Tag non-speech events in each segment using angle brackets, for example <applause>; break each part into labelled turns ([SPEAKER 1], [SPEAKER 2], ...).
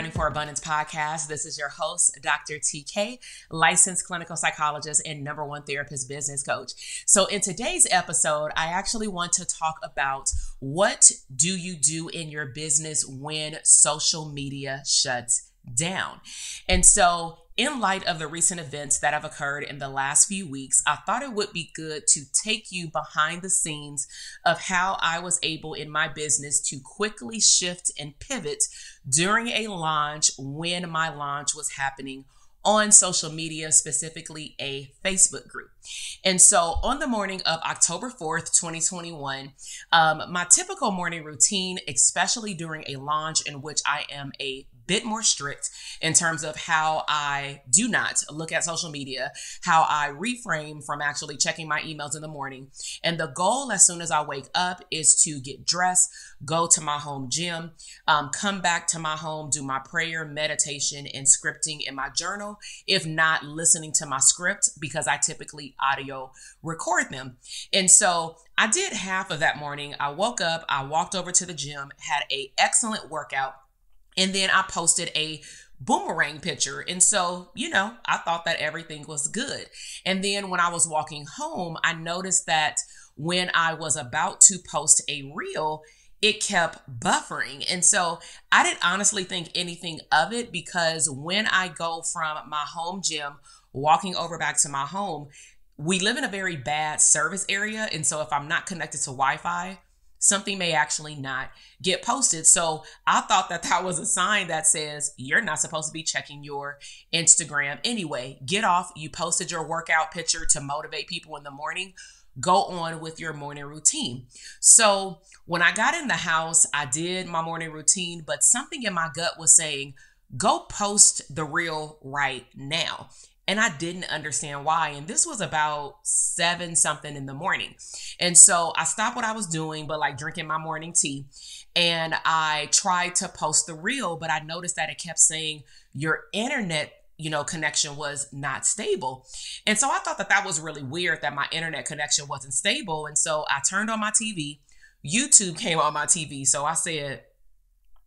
[SPEAKER 1] Branding for Abundance podcast. This is your host, Dr. TK, licensed clinical psychologist and number one therapist business coach. So, in today's episode, I actually want to talk about what do you do in your business when social media shuts down. And so, in light of the recent events that have occurred in the last few weeks, I thought it would be good to take you behind the scenes of how I was able in my business to quickly shift and pivot during a launch when my launch was happening on social media, specifically a Facebook group. And so on the morning of October 4th, 2021, um, my typical morning routine, especially during a launch in which I am a bit more strict in terms of how I do not look at social media, how I reframe from actually checking my emails in the morning. And the goal as soon as I wake up is to get dressed, go to my home gym, um, come back to my home, do my prayer, meditation, and scripting in my journal. If not, listening to my script because I typically audio record them. And so I did half of that morning. I woke up, I walked over to the gym, had a excellent workout and then I posted a boomerang picture. And so, you know, I thought that everything was good. And then when I was walking home, I noticed that when I was about to post a reel, it kept buffering. And so I didn't honestly think anything of it because when I go from my home gym walking over back to my home, we live in a very bad service area. And so if I'm not connected to Wi Fi, something may actually not get posted. So I thought that that was a sign that says you're not supposed to be checking your Instagram anyway. Get off. You posted your workout picture to motivate people in the morning. Go on with your morning routine. So when I got in the house, I did my morning routine, but something in my gut was saying, go post the reel right now and I didn't understand why. And this was about seven something in the morning. And so I stopped what I was doing, but like drinking my morning tea. And I tried to post the reel, but I noticed that it kept saying your internet you know connection was not stable and so i thought that that was really weird that my internet connection wasn't stable and so i turned on my tv youtube came on my tv so i said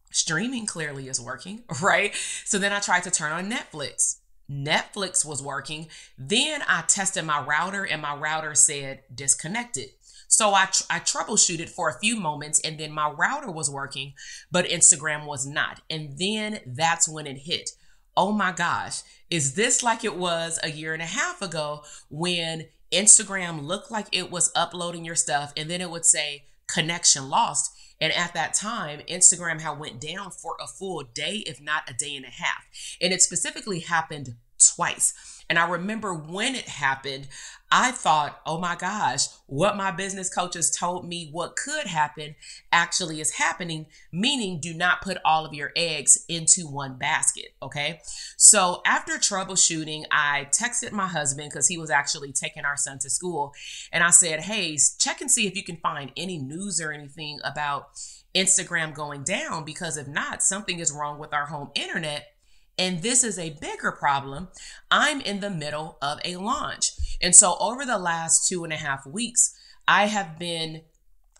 [SPEAKER 1] streaming clearly is working <laughs> right so then i tried to turn on netflix Netflix was working. Then I tested my router and my router said disconnected. So I, tr- I troubleshooted for a few moments and then my router was working, but Instagram was not. And then that's when it hit. Oh my gosh, is this like it was a year and a half ago when Instagram looked like it was uploading your stuff and then it would say connection lost? And at that time, Instagram had went down for a full day, if not a day and a half. And it specifically happened twice. And I remember when it happened, I thought, oh my gosh, what my business coaches told me what could happen actually is happening, meaning do not put all of your eggs into one basket. Okay. So after troubleshooting, I texted my husband because he was actually taking our son to school. And I said, hey, check and see if you can find any news or anything about Instagram going down because if not, something is wrong with our home internet and this is a bigger problem. I'm in the middle of a launch. And so over the last two and a half weeks, I have been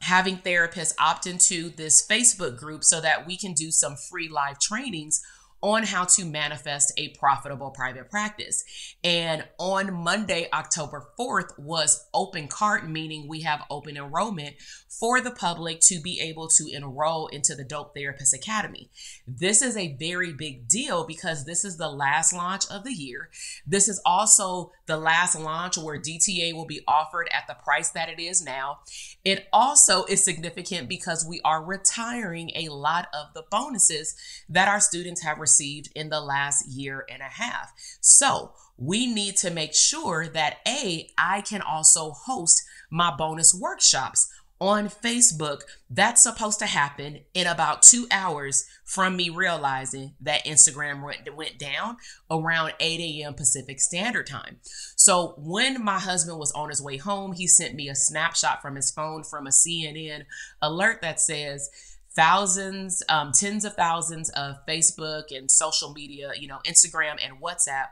[SPEAKER 1] having therapists opt into this Facebook group so that we can do some free live trainings on how to manifest a profitable private practice. And on Monday, October 4th, was open cart, meaning we have open enrollment for the public to be able to enroll into the Dope Therapist Academy. This is a very big deal because this is the last launch of the year. This is also the last launch where DTA will be offered at the price that it is now. It also is significant because we are retiring a lot of the bonuses that our students have received in the last year and a half. So, we need to make sure that A, I can also host my bonus workshops on Facebook. That's supposed to happen in about two hours from me realizing that Instagram went down around 8 a.m. Pacific Standard Time. So when my husband was on his way home, he sent me a snapshot from his phone from a CNN alert that says, thousands, um, tens of thousands of Facebook and social media, you know, Instagram and WhatsApp,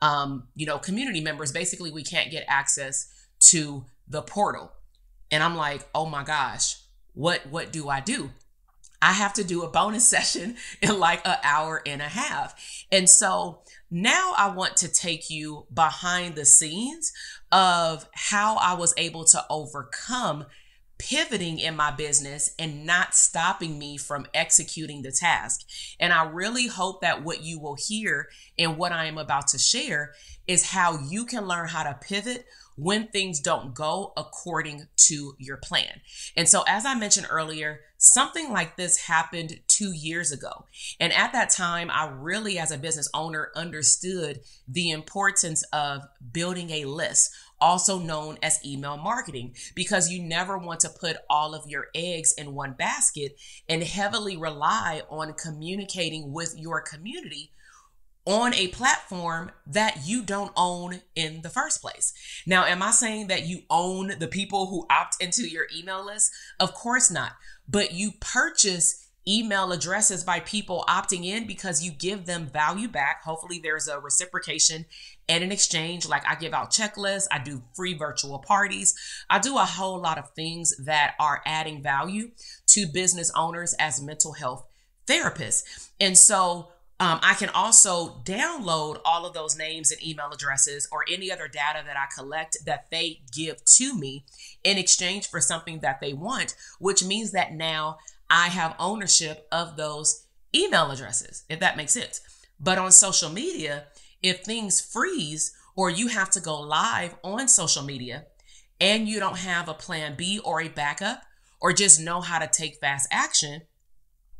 [SPEAKER 1] um, you know, community members. Basically, we can't get access to the portal. And I'm like, oh my gosh, what what do I do? I have to do a bonus <laughs> session in like an hour and a half. And so now I want to take you behind the scenes of how I was able to overcome pivoting in my business and not stopping me from executing the task. And I really hope that what you will hear and what I am about to share is how you can learn how to pivot when things don't go according to your plan. And so, as I mentioned earlier, something like this happened two years ago. And at that time, I really, as a business owner, understood the importance of building a list also known as email marketing, because you never want to put all of your eggs in one basket and heavily rely on communicating with your community on a platform that you don't own in the first place. Now, am I saying that you own the people who opt into your email list? Of course not. But you purchase email addresses by people opting in because you give them value back. Hopefully, there's a reciprocation and an exchange. Like I give out checklists, I do free virtual parties, I do a whole lot of things that are adding value to business owners as mental health therapists. And so, um, I can also download all of those names and email addresses or any other data that I collect that they give to me in exchange for something that they want, which means that now I have ownership of those email addresses, if that makes sense. But on social media, if things freeze or you have to go live on social media and you don't have a plan B or a backup or just know how to take fast action,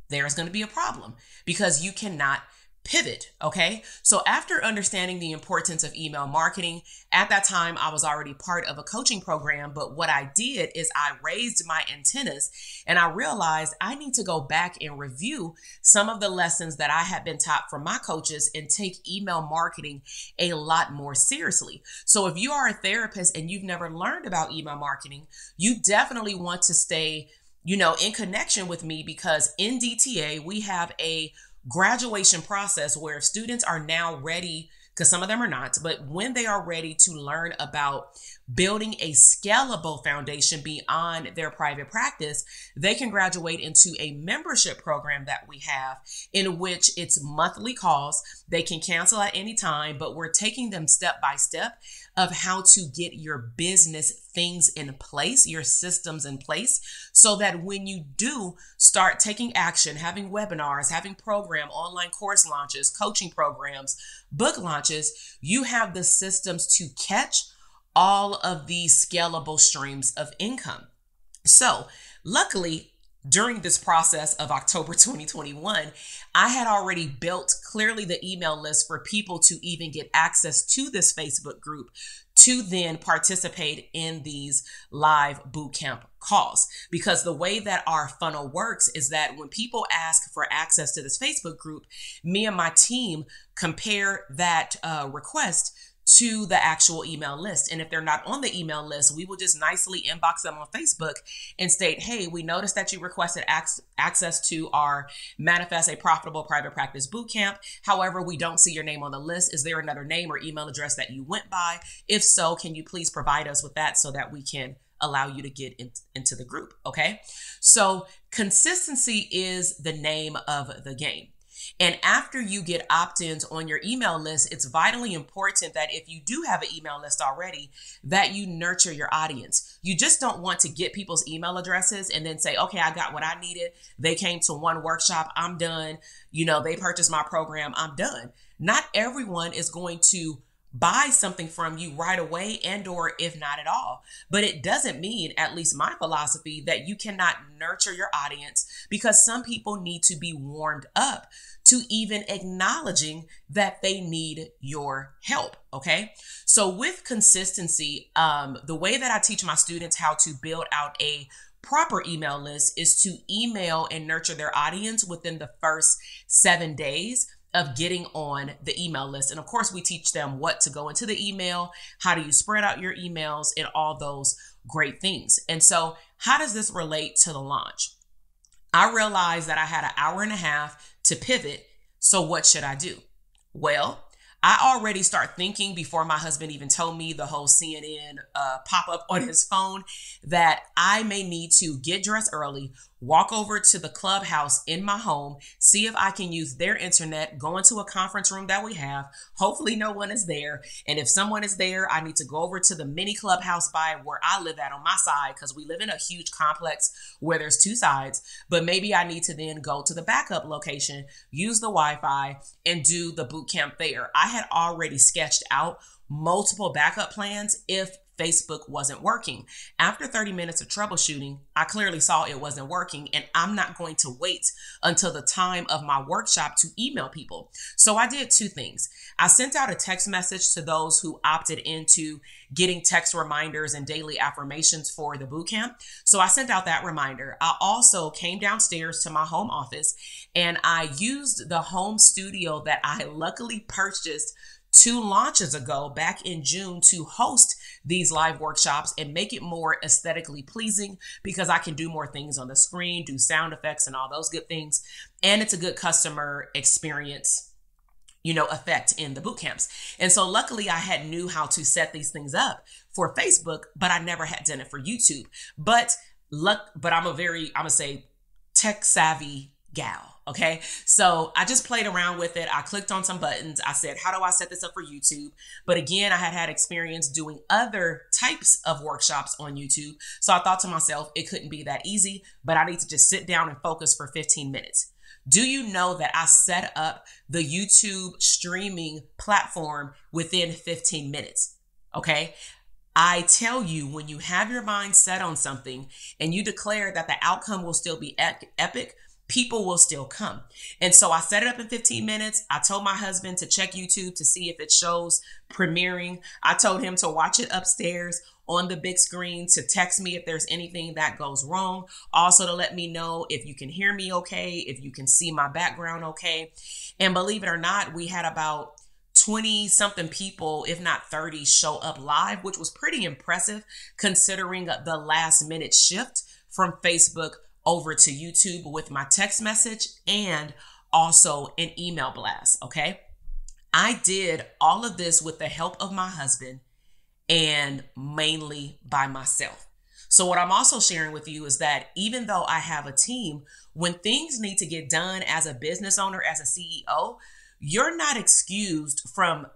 [SPEAKER 1] there's going to be a problem because you cannot pivot. Okay. So after understanding the importance of email marketing, at that time, I was already part of a coaching program. But what I did is I raised my antennas and I realized I need to go back and review some of the lessons that I had been taught from my coaches and take email marketing a lot more seriously. So if you are a therapist and you've never learned about email marketing, you definitely want to stay you know, in connection with me because in DTA, we have a graduation process where students are now ready because some of them are not, but when they are ready to learn about building a scalable foundation beyond their private practice, they can graduate into a membership program that we have in which it's monthly calls. They can cancel at any time, but we're taking them step by step of how to get your business things in place, your systems in place, so that when you do start taking action, having webinars, having program, online course launches, coaching programs, book launches, you have the systems to catch all of these scalable streams of income. So, luckily, during this process of October <laughs> 2021, I had already built clearly the email list for people to even get access to this Facebook group to then participate in these live bootcamp calls. Because the way that our funnel works is that when people ask for access to this Facebook group, me and my team compare that uh, request to the actual email list. And if they're not on the email list, we will just nicely inbox them on Facebook and state, hey, we noticed that you requested ac- access to our Manifest a Profitable Private Practice Bootcamp. However, we don't see your name on the list. Is there another name or email address that you went by? If so, can you please provide us with that so that we can allow you to get in, into the group? Okay. So, consistency is the name of the game. And after you get opt ins on your email list, it's vitally important that if you do have an email list already, that you nurture your audience. You just don't want to get people's email addresses and then say, okay, I got what I needed. They came to one workshop, I'm done. You know, they purchased my program, I'm done. Not everyone is going to buy something from you right away and or if not at all. But it doesn't mean at least my philosophy that you cannot nurture your audience because some people need to be warmed up to even acknowledging that they need your help okay? So with consistency um, the way that i teach my students how to build out a proper email list is to email and nurture their audience within the first seven days of getting on the email list. And of course, we teach them what to go into the email, how do you spread out your emails, and all those great things. And so, how does this relate to the launch? I realized that I had an hour and a half to pivot. So, what should I do? Well, I already start thinking before my husband even told me the whole CNN uh, pop up <laughs> on his phone that I may need to get dressed early, walk over to the clubhouse in my home, see if I can use their internet, go into a conference room that we have. Hopefully, no one is there. And if someone is there, I need to go over to the mini clubhouse by where I live at on my side because we live in a huge complex where there's two sides. But maybe I need to then go to the backup location, use the Wi Fi, and do the boot camp there. I had already sketched out multiple backup plans if Facebook wasn't working. After 30 minutes of troubleshooting, I clearly saw it wasn't working, and I'm not going to wait until the time of my workshop to email people. So I did two things. I sent out a text message to those who opted into getting text reminders and daily affirmations for the bootcamp. So I sent out that reminder. I also came downstairs to my home office and I used the home studio that I luckily purchased two launches ago back in June to host these live workshops and make it more aesthetically pleasing because I can do more things on the screen, do sound effects and all those good things. And it's a good customer experience you know effect in the boot camps and so luckily i had knew how to set these things up for facebook but i never had done it for youtube but luck but i'm a very i'm gonna say tech savvy gal Okay. So I just played around with it. I clicked on some buttons. I said, how do I set this up for YouTube? But again, I had had experience doing other types of workshops on YouTube. So I thought to myself, it couldn't be that easy, but I need to just sit down and focus for 15 minutes. Do you know that I set up the YouTube streaming platform within 15 minutes? Okay. I tell you, when you have your mind set on something and you declare that the outcome will still be epic, people will still come. And so I set it up in 15 minutes. I told my husband to check YouTube to see if it shows premiering. I told him to watch it upstairs on the big screen to text me if there's anything that goes wrong. Also to let me know if you can hear me okay, if you can see my background okay. And believe it or not, we had about 20 something people, if not 30, show up live, which was pretty impressive considering the last minute shift from Facebook over to YouTube with my text message and also an email blast. Okay. I did all of this with the help of my husband and mainly by myself. So, what I'm also sharing with you is that even though I have a team, when things need to get done as a business owner, as a CEO, you're not excused from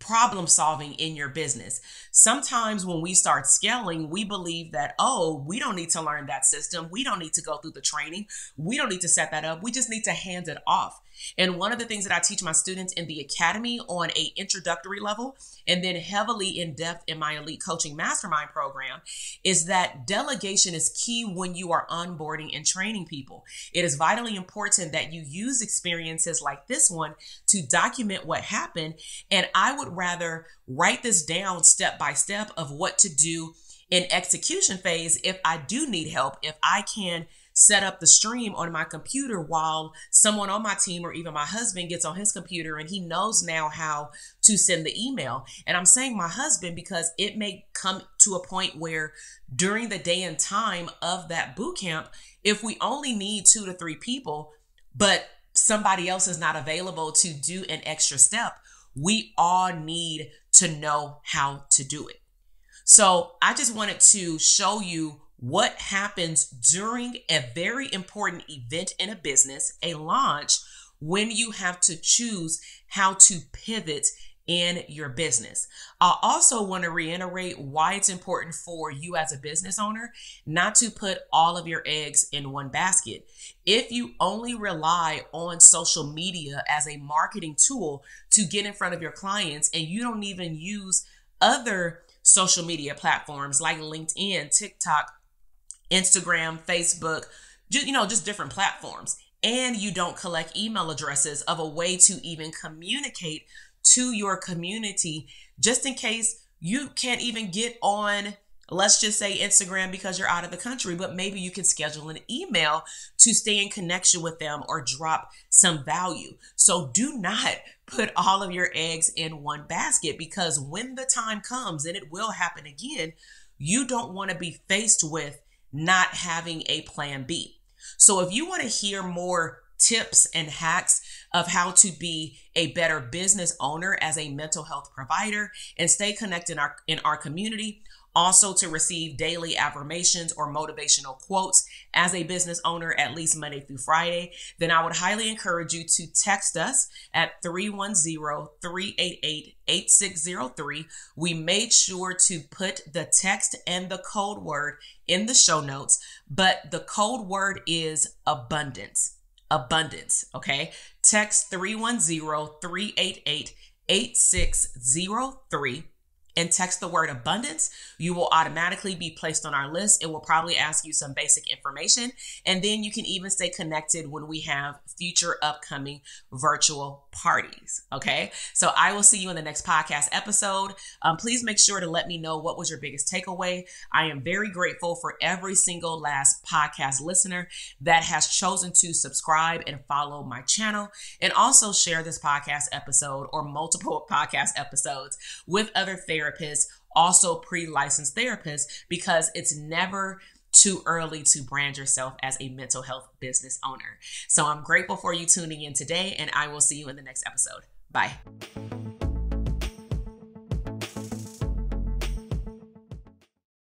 [SPEAKER 1] problem solving in your business. Sometimes when we start scaling, we believe that, oh, we don't need to learn that system. We don't need to go through the training. We don't need to set that up. We just need to hand it off. And one of the things that I teach my students in the academy on a introductory level and then heavily in depth in my elite coaching mastermind program is that delegation is key when you are onboarding and training people. It is vitally important that you use experiences like this one to document what happened and I would rather write this down step by step of what to do in execution phase if I do need help, if I can set up the stream on my computer while someone on my team or even my husband gets on his computer and he knows now how to send the email. And I'm saying my husband because it may come to a point where during the day and time of that boot camp, if we only need two to three people, but somebody else is not available to do an extra step, we all need to know how to do it. So I just wanted to show you what happens during a very important event in a business, a launch, when you have to choose how to pivot in your business. I also want to reiterate why it's important for you as a business owner not to put all of your eggs in one basket. If you only rely on social media as a marketing tool to get in front of your clients and you don't even use other social media platforms like LinkedIn, TikTok, Instagram, Facebook, just, you know, just different platforms. And you don't collect email addresses of a way to even communicate to your community just in case you can't even get on let's just say Instagram because you're out of the country, but maybe you can schedule an email to stay in connection with them or drop some value. So do not <laughs> put all of your eggs in one basket because when the time comes, and it will happen again, you don't want to be faced with not having a plan B. So if you want to hear more tips and hacks of how to be a better business owner as a mental health provider and stay connected in our in our community also to receive daily affirmations or motivational quotes as a business owner at least Monday through Friday, then I would highly encourage you to text us at 310-388-8603. We made sure to put the text and the code word in the show notes, but the code word is abundance. Abundance, okay? Text 310-388-8603 and text the word abundance, you will automatically be placed on our list. It will probably ask you some basic information. And then you can even stay connected when we have future upcoming virtual parties. Okay. So I will see you in the next podcast episode. Um, please make sure to let me know what was your biggest takeaway. I am very grateful for every single last podcast listener that has chosen to subscribe and follow my channel and also share this podcast episode or multiple <laughs> podcast episodes with other therapists therapists, also pre licensed therapists, because it's never too early to brand yourself as a mental health business owner. So I'm grateful for you tuning in today, and I will see you in the next episode. Bye.